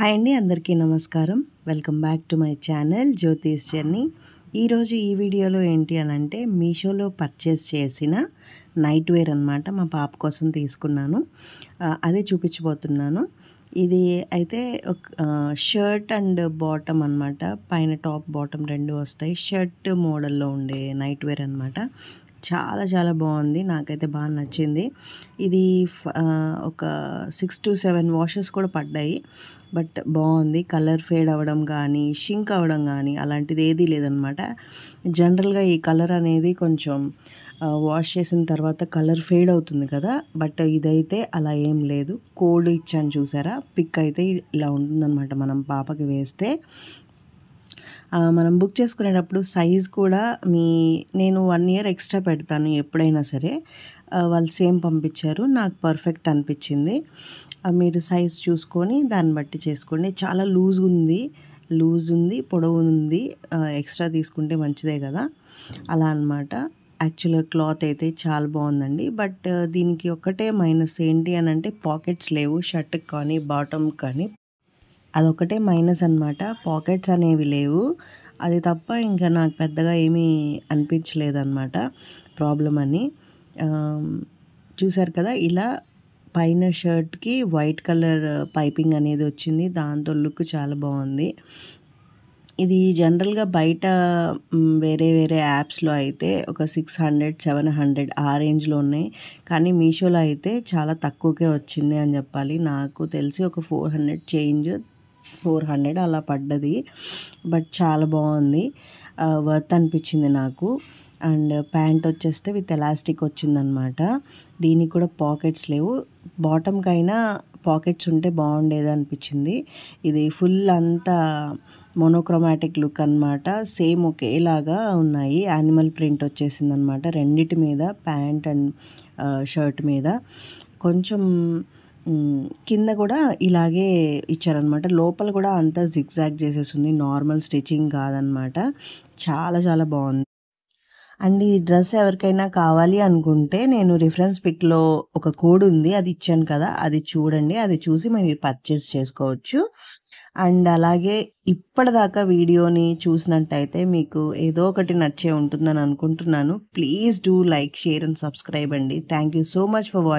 Hi అండి అందరికీ నమస్కారం. Welcome back to my channel Jyothish journey. ఈరోజు ఈ వీడియోలో ఏంటి అని అంటే మీషోలో పర్చేస్ చేసిన నైట్ వేర్ అనమాట మా పాప కోసం తీసుకున్నాను. అదే చూపించబోతున్నాను. ఇది అయితే ఒక షర్ట్ అండ్ బాటమ్ అనమాట పైన టాప్ బాటమ్ రెండు వస్తాయి. షర్ట్ మోడల్లో ఉండే నైట్ వేర్ అనమాట చాలా చాలా బాగుంది. నాకైతే బాగా నచ్చింది. ఇది ఫ- ఒక సిక్స్ టు సెవెన్ వాషెస్ కూడా పడ్డాయి. బట్ బాగుంది. కలర్ ఫేడ్ అవ్వడం కానీ షింక్ అవ్వడం కానీ అలాంటిది ఏదీ లేదనమాట జనరల్గా ఈ కలర్ అనేది కొంచెం వాష్ చేసిన తర్వాత కలర్ ఫేడ్ అవుతుంది కదా. బట్ ఇదైతే అలా ఏం లేదు. కోడ్ ఇచ్చాను చూసారా? పిక్ అయితే ఇలా ఉంటుందన్నమాట మనం పాపకి వేస్తే. మనం బుక్ చేసుకునేటప్పుడు సైజ్ కూడా మీ నేను వన్ ఇయర్ ఎక్స్ట్రా పెడతాను ఎప్పుడైనా సరే. వాళ్ళు సేమ్ పంపించారు. నాకు పర్ఫెక్ట్ అనిపించింది. మీరు సైజ్ చూసుకొని దాన్ని బట్టి చేసుకోండి. చాలా లూజ్ ఉంది. లూజ్ ఉంది పొడవు ఉంది. ఎక్స్ట్రా తీసుకుంటే మంచిదే కదా. అలా అన్నమాట. యాక్చువల్గా క్లాత్ అయితే చాలా బాగుందండి. బట్ దీనికి ఒక్కటే మైనస్ ఏంటి అని అంటే పాకెట్స్ లేవు. షర్ట్కి కానీ బాటమ్ కానీ. అదొకటే మైనస్ అనమాట పాకెట్స్ అనేవి లేవు. అది తప్ప ఇంకా నాకు పెద్దగా ఏమీ అనిపించలేదన్నమాట. ప్రాబ్లం అని. చూసారు కదా ఇలా పైన షర్ట్కి వైట్ కలర్ పైపింగ్ అనేది వచ్చింది. దాంతో లుక్ చాలా బాగుంది. ఇది జనరల్గా బయట వేరే వేరే యాప్స్లో అయితే ఒక సిక్స్ హండ్రెడ్ సెవెన్ హండ్రెడ్ ఆ రేంజ్లో ఉన్నాయి. కానీ మీషోలో అయితే చాలా తక్కువకే వచ్చింది అని చెప్పాలి. నాకు తెలిసి ఒక four hundred change four hundred అలా పడ్డది. బట్ చాలా బాగుంది. వర్త్ అనిపించింది నాకు. అండ్ ప్యాంట్ వచ్చేస్తే విత్ ఎలాస్టిక్ వచ్చిందనమాట. దీనికి కూడా పాకెట్స్ లేవు. బాటమ్కి అయినా పాకెట్స్ ఉంటే బాగుండేది అనిపించింది. ఇది ఫుల్ అంతా మోనోక్రోమాటిక్ లుక్ అన్నమాట. సేమ్ ఒకేలాగా ఉన్నాయి. యానిమల్ ప్రింట్ వచ్చేసింది అనమాట రెండిటి మీద ప్యాంట్ అండ్ షర్ట్ మీద. కొంచెం కింద కూడా ఇలాగే ఇచ్చారనమాట లోపల కూడా అంతా జిగ్జాగ్ చేసేసింది నార్మల్ స్టిచ్చింగ్ కాదనమాట చాలా చాలా బాగుంది. అండ్ ఈ డ్రెస్ ఎవరికైనా కావాలి అనుకుంటే నేను రిఫరెన్స్ పిక్లో ఒక కోడ్ ఉంది. అది ఇచ్చాను కదా. అది చూడండి. అది చూసి మీరు పర్చేస్ చేసుకోవచ్చు. అండ్ అలాగే ఇప్పటిదాకా వీడియోని చూసినట్టయితే మీకు ఏదో ఒకటి నచ్చే ఉంటుందని అనుకుంటున్నాను. Please do like share and subscribe అండి. Thank you so much for watching